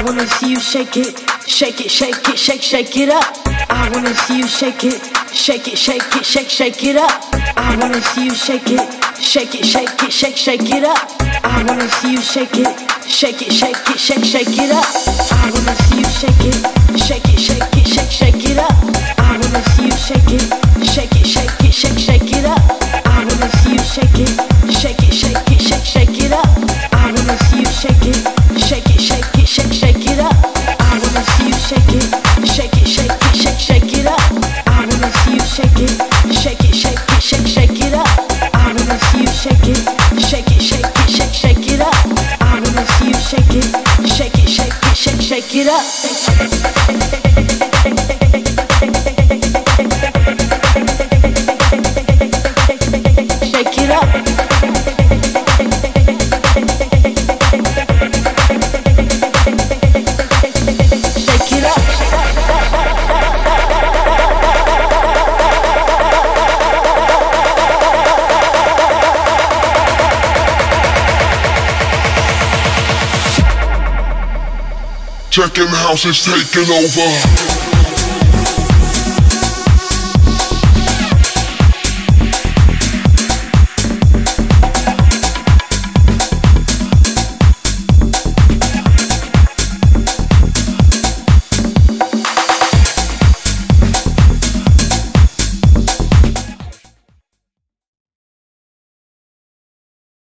I wanna see you shake it, shake it, shake it, shake, shake it up. I wanna see you shake it, shake it, shake it, shake, shake it up. I wanna see you shake it, shake it, shake it, shake, shake it up. I wanna see you shake it, shake it, shake it, shake, shake it up. I wanna see you shake it, shake it, shake it, shake, shake it up. I wanna see you shake it, shake it, shake it, shake, shake it up. I wanna see you shake it, shake it, shake it, shake, shake it up. I wanna see you shake it, shake it, shake it, shake, shake it, shake it, shake it, up. I don't see you shaking. shake, it, shake it, shake it up. I don't see you shaking. Shake it, shake it, shake it up. I don't see you shaking. Shake it, shake it, shake it up. Jacking house is taking over.